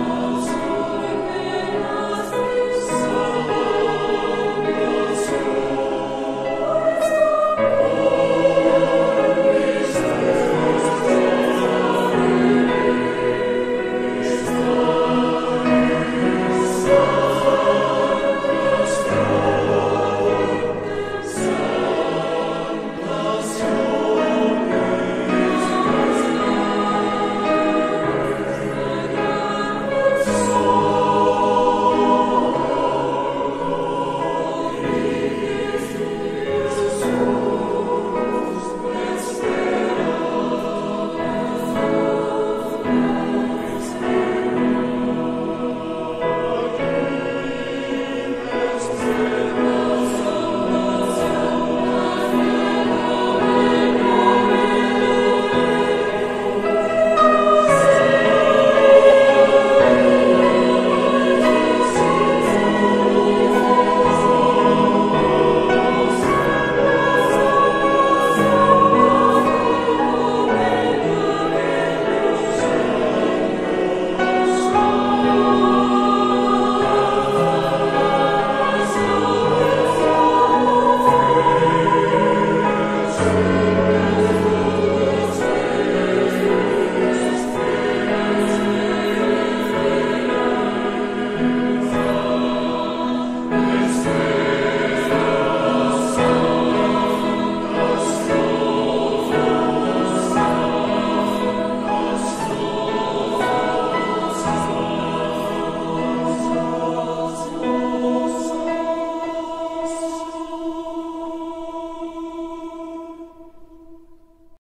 Oh.